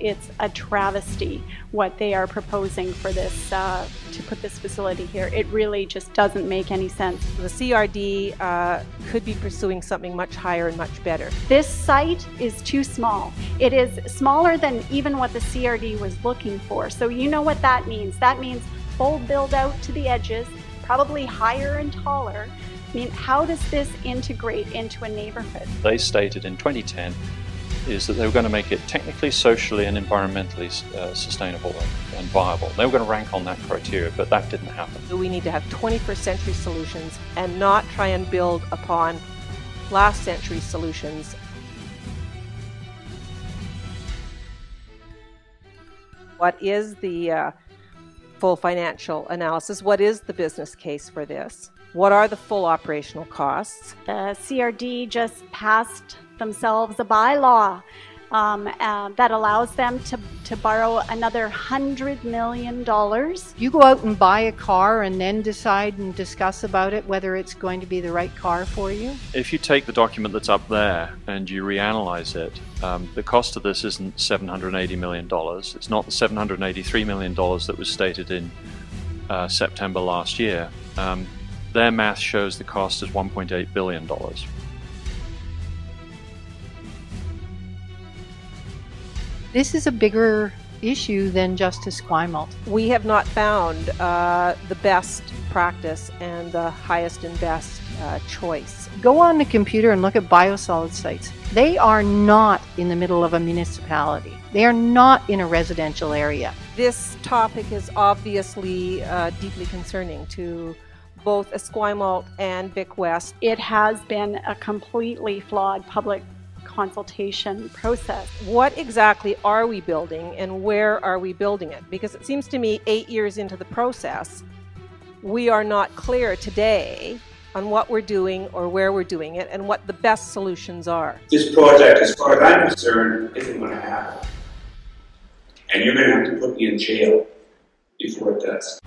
it's a travesty what they are proposing for this uh, to put this facility here. It really just doesn't make any sense. The CRD uh, could be pursuing something much higher and much better. This site is too small. It is smaller than even what the CRD was looking for. So you know what that means. That means full build out to the edges, probably higher and taller. I mean, how does this integrate into a neighborhood? They stated in 2010 is that they were going to make it technically, socially, and environmentally uh, sustainable and, and viable. They were going to rank on that criteria, but that didn't happen. We need to have 21st century solutions and not try and build upon last century solutions. What is the uh, full financial analysis? What is the business case for this? What are the full operational costs? The CRD just passed themselves a bylaw um, uh, that allows them to, to borrow another $100 million. You go out and buy a car and then decide and discuss about it whether it's going to be the right car for you? If you take the document that's up there and you reanalyze it, um, the cost of this isn't $780 million. It's not the $783 million that was stated in uh, September last year. Um, their math shows the cost is $1.8 billion. This is a bigger issue than just Esquimalt. We have not found uh, the best practice and the highest and best uh, choice. Go on the computer and look at biosolid sites. They are not in the middle of a municipality. They are not in a residential area. This topic is obviously uh, deeply concerning to both Esquimalt and Vic West. It has been a completely flawed public consultation process. What exactly are we building and where are we building it? Because it seems to me eight years into the process, we are not clear today on what we're doing or where we're doing it and what the best solutions are. This project, as far as I'm concerned, isn't going to happen. And you're going to have to put me in jail before it does.